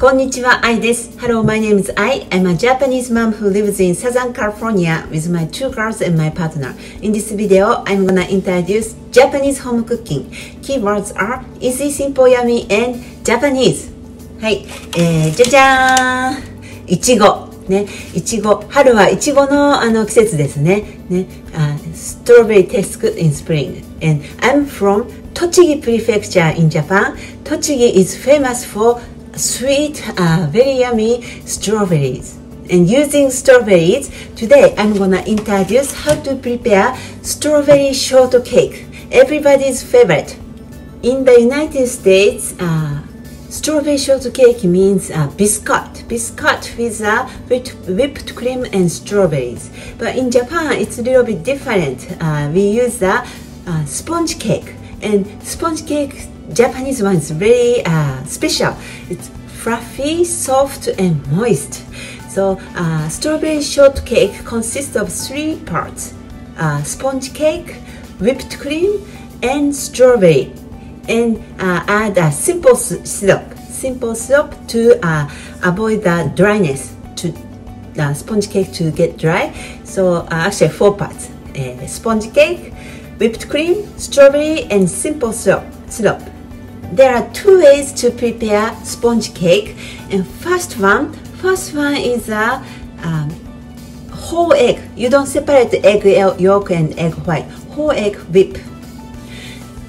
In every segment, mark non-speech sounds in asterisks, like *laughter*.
こんにちは、愛です。Hello, my name is Ai. I'm a Japanese mom who lives in Southern California with my two girls and my partner. In this video, I'm gonna introduce Japanese home cooking. Keywords are easy, simple, yummy, and Japanese. はい、えー、じゃじゃーんいちご。ね、いちご。春はいちごのあの季節ですね。ね、uh, eh, ah, strawberry tastes good in spring. And I'm from Tochigi Prefecture in Japan. Tochigi is famous for sweet, uh, very yummy strawberries. And using strawberries, today I'm gonna introduce how to prepare strawberry shortcake, everybody's favorite. In the United States, uh, strawberry shortcake means uh, biscuit, biscuit with uh, whipped cream and strawberries. But in Japan, it's a little bit different. Uh, we use the uh, sponge cake, and sponge cake Japanese one is very uh, special. It's fluffy, soft, and moist. So uh, strawberry shortcake consists of three parts: uh, sponge cake, whipped cream, and strawberry. And uh, add a simple syrup, simple syrup to uh, avoid the dryness to the sponge cake to get dry. So uh, actually four parts: sponge cake, whipped cream, strawberry, and simple syrup. syrup. There are two ways to prepare sponge cake. And first one, first one is a um, whole egg. You don't separate the egg yolk and egg white. Whole egg whip.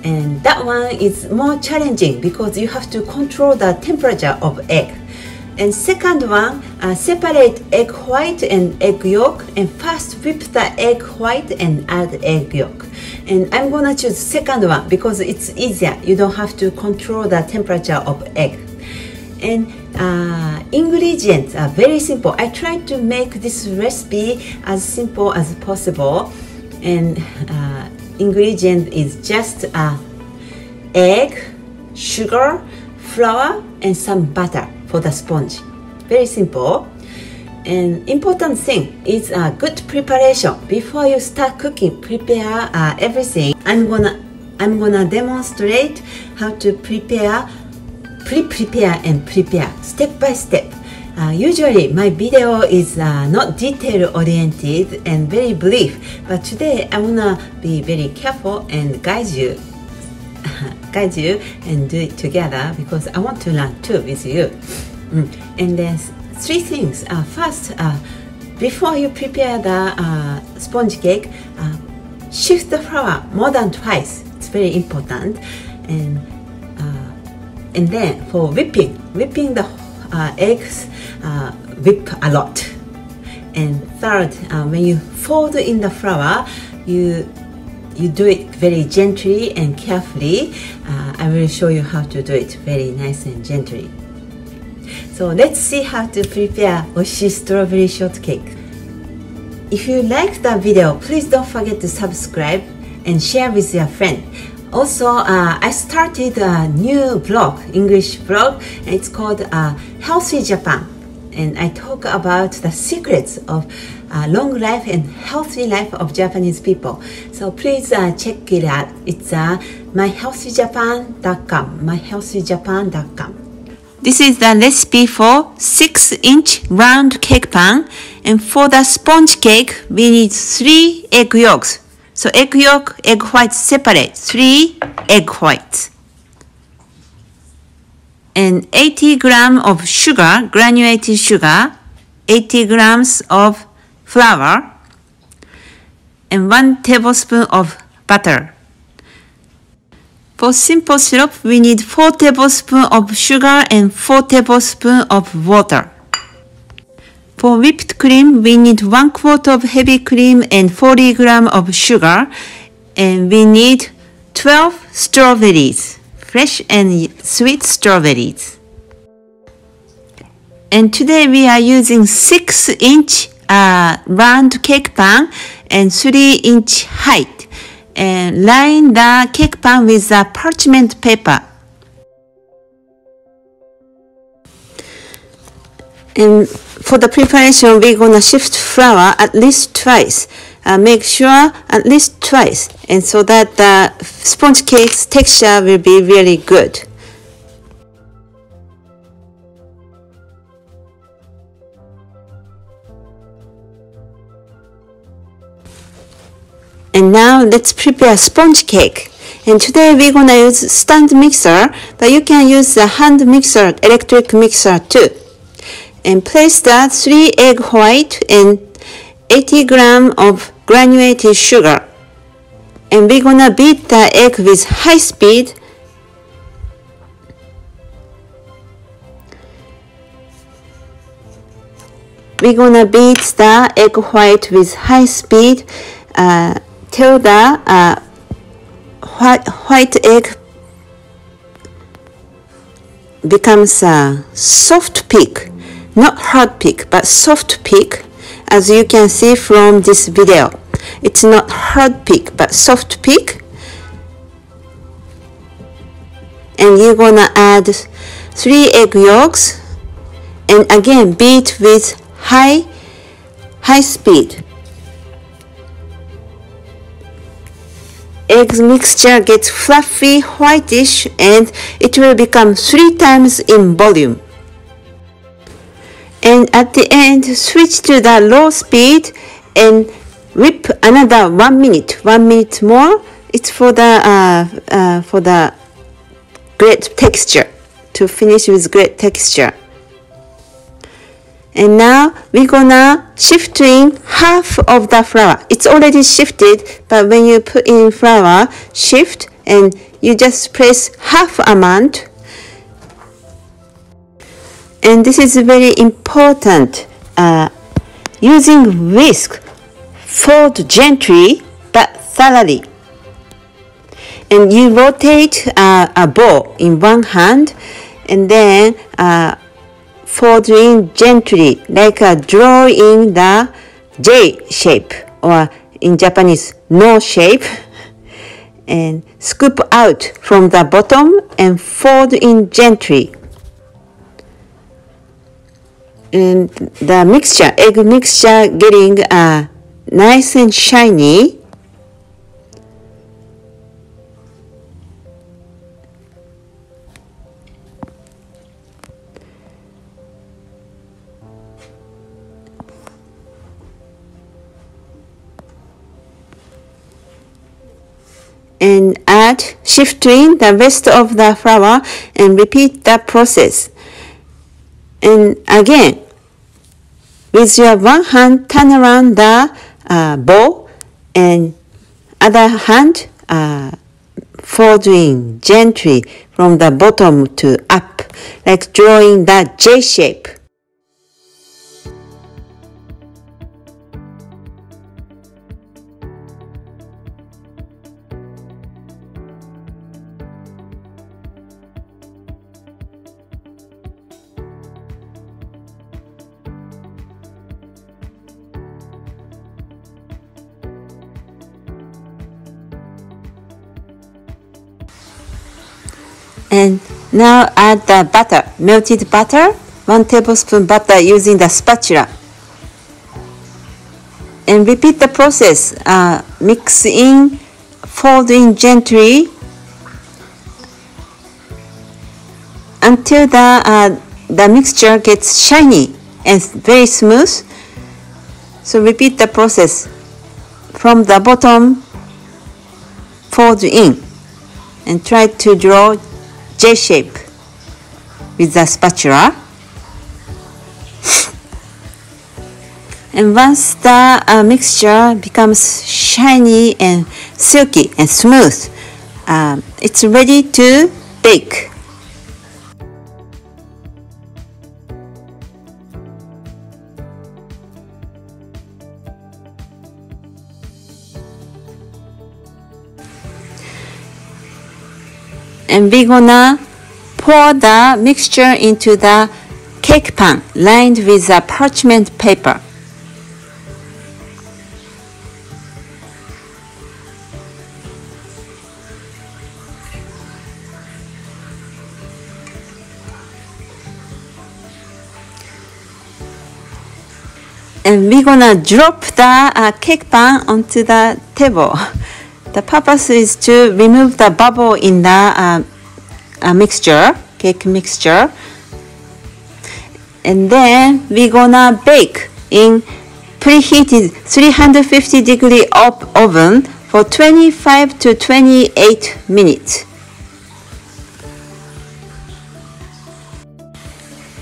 And that one is more challenging because you have to control the temperature of egg. And second one, uh, separate egg white and egg yolk and first whip the egg white and add egg yolk. And I'm gonna choose second one because it's easier. You don't have to control the temperature of egg. And uh, ingredients are very simple. I tried to make this recipe as simple as possible. And uh, ingredient is just uh, egg, sugar, flour, and some butter for the sponge. Very simple. And important thing is a good preparation. Before you start cooking, prepare uh, everything. I'm gonna I'm gonna demonstrate how to prepare, pre-prepare and prepare step by step. Uh, usually my video is uh, not detail oriented and very brief, but today I wanna be very careful and guide you guide you and do it together because I want to learn too with you. Mm. And there's three things. Uh, first, uh, before you prepare the uh, sponge cake, uh, shift the flour more than twice. It's very important. And uh, and then for whipping, whipping the uh, eggs, whip a lot. And third, when you fold in the flour, you you do it very gently and carefully. Uh, I will show you how to do it very nice and gently. So let's see how to prepare Oshi strawberry shortcake. If you liked the video, please don't forget to subscribe and share with your friend. Also, uh, I started a new blog, English blog, and it's called uh, Healthy Japan. And I talk about the secrets of uh, long life and healthy life of Japanese people. So please uh, check it out. It's uh, myhealthyjapan.com, myhealthyjapan.com. This is the recipe for 6 inch round cake pan. And for the sponge cake, we need 3 egg yolks. So egg yolk, egg white separate. 3 egg whites. And 80 gram of sugar, granulated sugar. 80 grams of flour. And 1 tablespoon of butter. For simple syrup, we need 4 tablespoons of sugar and 4 tablespoons of water. For whipped cream, we need 1 quart of heavy cream and 40 grams of sugar. And we need 12 strawberries, fresh and sweet strawberries. And today we are using 6 inch uh, round cake pan and 3 inch height and line the cake pan with the parchment paper. And for the preparation, we're gonna shift flour at least twice. Uh, make sure at least twice, and so that the sponge cake's texture will be really good. And now let's prepare sponge cake. And today we're gonna use stand mixer, but you can use the hand mixer, electric mixer too. And place that 3 egg white and 80 gram of granulated sugar. And we're gonna beat the egg with high speed we're gonna beat the egg white with high speed uh, the uh, white, white egg becomes a soft peak not hard peak but soft peak as you can see from this video. It's not hard peak but soft peak and you're gonna add three egg yolks and again beat with high high speed egg mixture gets fluffy whitish and it will become three times in volume. And at the end switch to the low speed and whip another one minute. One minute more it's for the uh, uh, for the great texture to finish with great texture and now we're gonna shift in half of the flour. It's already shifted, but when you put in flour, shift and you just press half amount. And this is very important. Uh, using whisk, fold gently but thoroughly. And you rotate uh, a ball in one hand and then uh, folding gently like a drawing the J shape or in Japanese no shape *laughs* and scoop out from the bottom and fold in gently. And the mixture, egg mixture getting uh, nice and shiny and add shifting the rest of the flour and repeat the process. And again, with your one hand, turn around the uh, bowl and other hand, uh, folding gently from the bottom to up, like drawing that J shape. And now add the butter, melted butter, 1 tablespoon butter using the spatula. And repeat the process. Uh, mix in, fold in gently until the, uh, the mixture gets shiny and very smooth. So repeat the process from the bottom, fold in and try to draw J shape with the spatula. And once the uh, mixture becomes shiny and silky and smooth, um, it's ready to bake. And we're gonna pour the mixture into the cake pan lined with a parchment paper. and we're gonna drop the uh, cake pan onto the table. *laughs* The purpose is to remove the bubble in the uh, uh, mixture, cake mixture. And then we're gonna bake in preheated 350 degree oven for 25 to 28 minutes.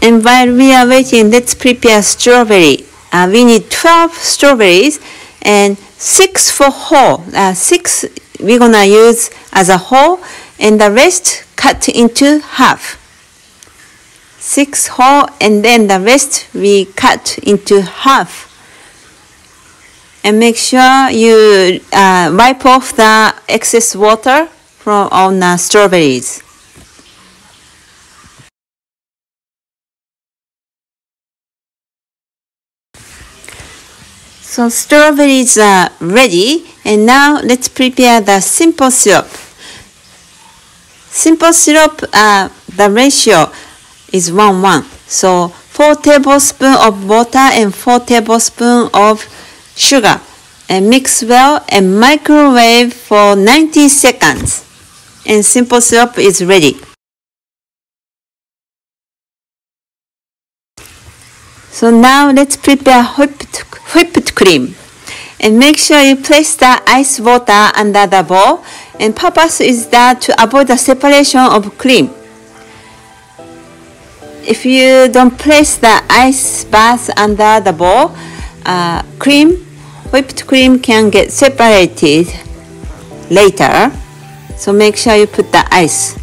And while we are waiting, let's prepare strawberry. Uh, we need 12 strawberries and 6 for whole. Uh, 6 we're gonna use as a whole and the rest cut into half. 6 whole and then the rest we cut into half. And make sure you uh, wipe off the excess water from on the strawberries. So strawberries are ready and now let's prepare the simple syrup. Simple syrup, uh, the ratio is 1 1. So 4 tablespoons of water and 4 tablespoons of sugar and mix well and microwave for 90 seconds. And simple syrup is ready. So now let's prepare whipped, whipped cream. And make sure you place the ice water under the bowl. And purpose is that to avoid the separation of cream. If you don't place the ice bath under the bowl, uh, cream, whipped cream can get separated later. So make sure you put the ice.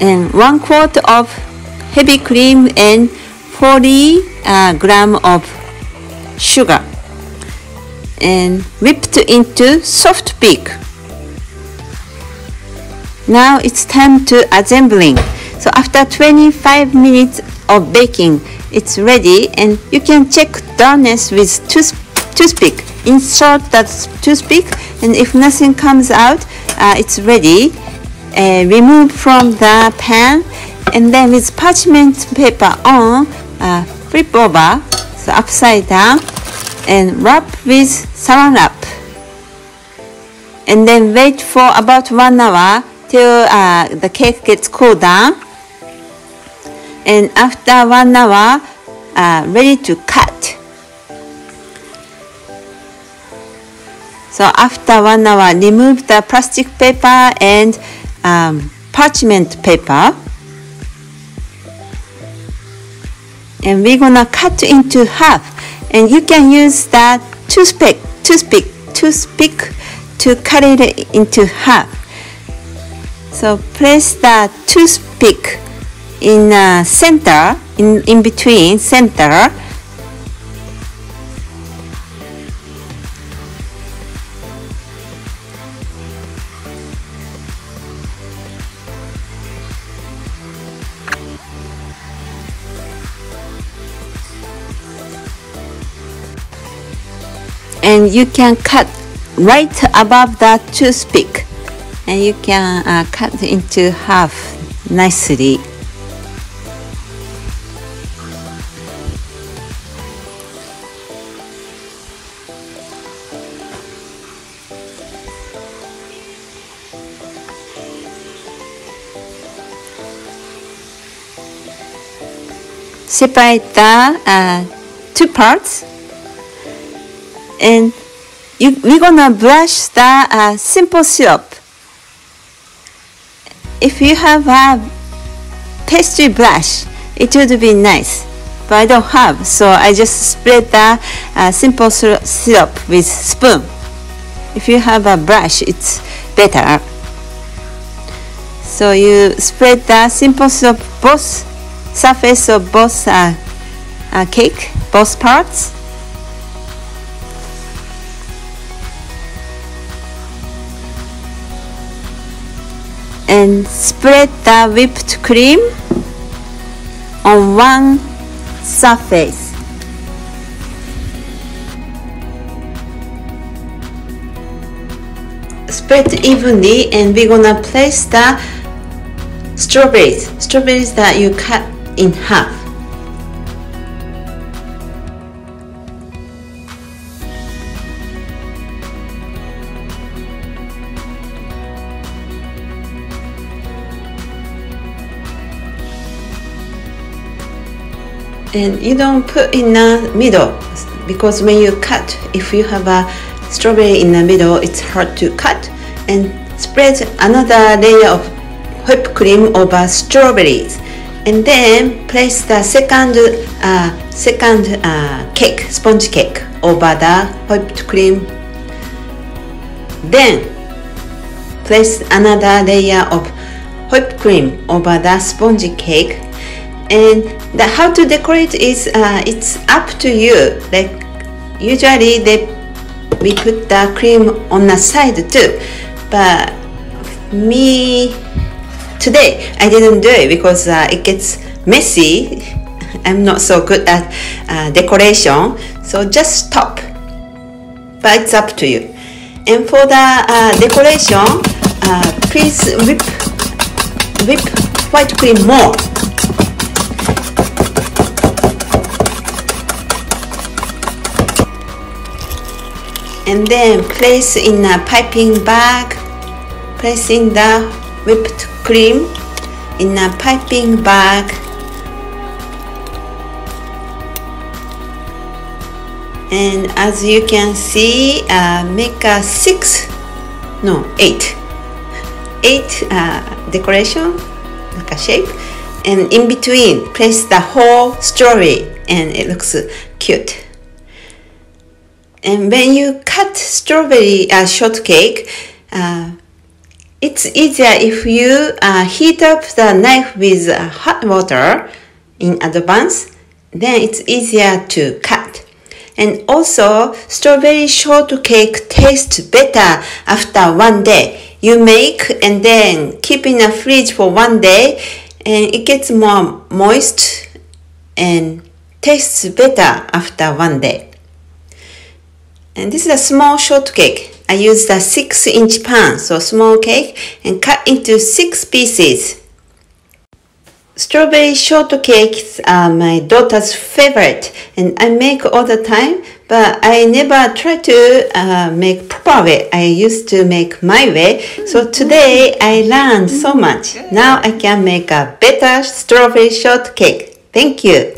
And one quart of heavy cream and 40 uh, gram of sugar and whipped into soft peak. Now it's time to assembling. So after 25 minutes of baking, it's ready and you can check darkness with tooth toothpick. Insert that toothpick and if nothing comes out, uh, it's ready. Uh, remove from the pan and then with parchment paper on, uh, flip over, so upside down, and wrap with saran wrap. And then wait for about one hour till uh, the cake gets cooled down. And after one hour, uh, ready to cut. So after one hour, remove the plastic paper and um, parchment paper. And we're gonna cut into half. And you can use that toothpick toothpick toothpick to cut it into half. So place the toothpick in uh, center in, in between center and you can cut right above that toothpick and you can uh, cut into half nicely. Separate the uh, two parts and you, we're gonna brush the uh, simple syrup. If you have a pastry brush, it would be nice, but I don't have, so I just spread the uh, simple syrup with spoon. If you have a brush, it's better. So you spread the simple syrup both surface of both uh, uh, cake, both parts and spread the whipped cream on one surface. Spread evenly and we're gonna place the strawberries, strawberries that you cut in half. And you don't put in the middle because when you cut if you have a strawberry in the middle it's hard to cut and spread another layer of whipped cream over strawberries. And then place the second uh, second uh, cake sponge cake over the whipped cream. Then place another layer of whipped cream over the sponge cake and the how to decorate is uh, it's up to you. Like usually they we put the cream on the side too. But me today I didn't do it because uh, it gets messy. *laughs* I'm not so good at uh, decoration. So just top but it's up to you. And for the uh, decoration uh, please whip whip white cream more and then place in a piping bag place in the whipped cream in a piping bag. And as you can see uh, make a six no eight eight uh, decoration like a shape. And in between place the whole strawberry and it looks cute and when you cut strawberry uh, shortcake uh, it's easier if you uh, heat up the knife with uh, hot water in advance then it's easier to cut and also strawberry shortcake tastes better after one day you make and then keep in the fridge for one day and it gets more moist and tastes better after one day. And this is a small shortcake. I used a 6 inch pan, so small cake, and cut into 6 pieces. Strawberry shortcakes are my daughter's favorite, and I make all the time, but I never try to uh, make proper way. I used to make my way. So today I learned so much. Now I can make a better strawberry shortcake. Thank you.